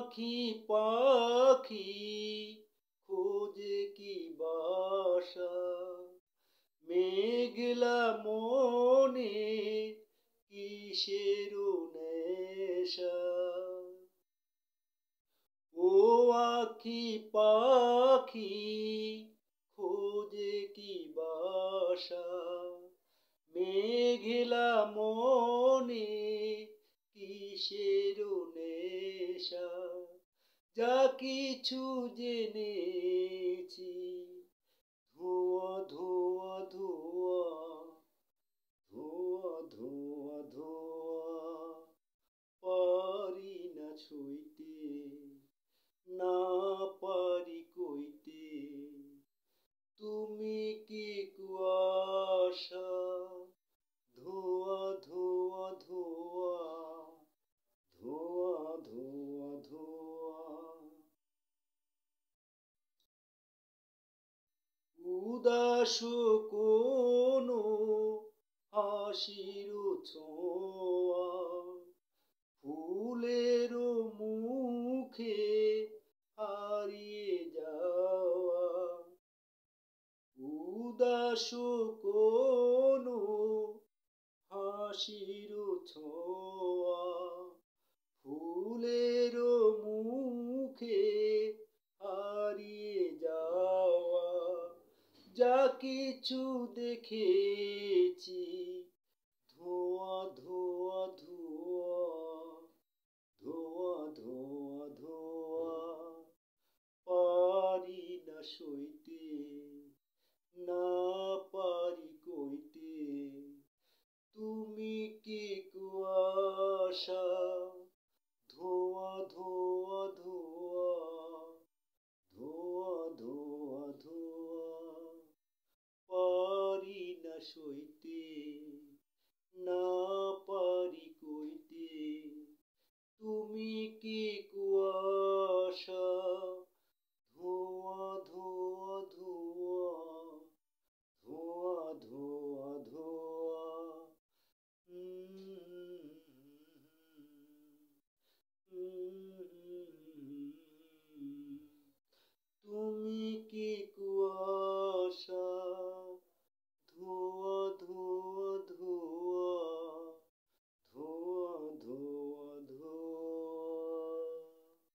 আখি পাখি, খোঁজে কি বাসা? মেঘলা মনে কিসের ও আখি, পাখি, খোঁজে কি বাসা? মেঘলা মনে কিসের নেশা? যা কিছু জেনেছি। উদাস কোনো হাসির ছোঁয়া ফুলের মুখে হারিয়ে যাওয়া। উদাস কোনো হাসির ছোঁয়া ফুলের কিছু দেখেছি। ধোয়া ধোয়া ধোয়া ধোয়া ধোয়া ধোয়া। পারি না সইতে না